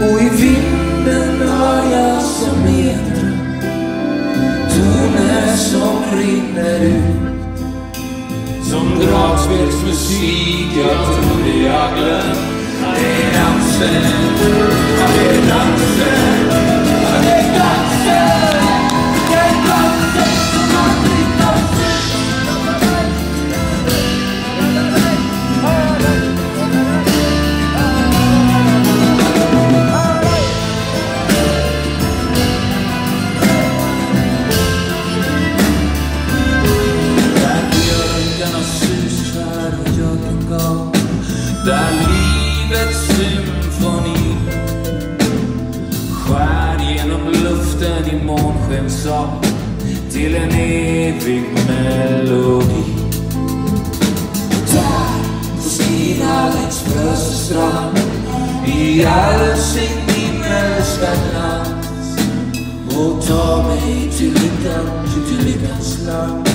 Och i vinden hör jag som meter Toner som rinner ut. Som dragspelsmusik jag trodde jag glömt. Det är dansen, luften i till en evig melodi Där på Stina längs Frösöstrand i all sin himmelska glans och ta mig till lyckan, till lyckans land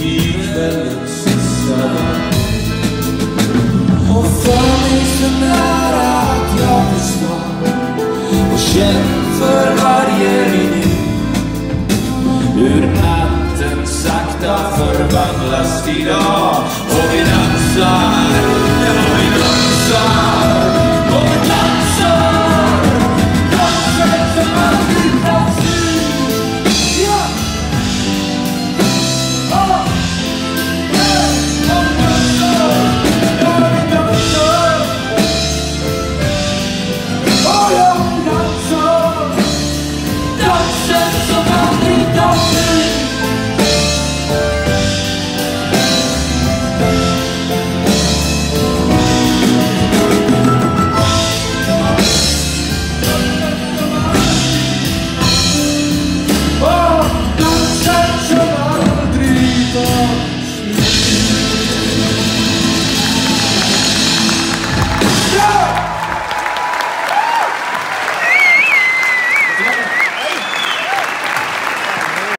i kvällens sista. Och för mig så nära bloodlusty door, walking outside.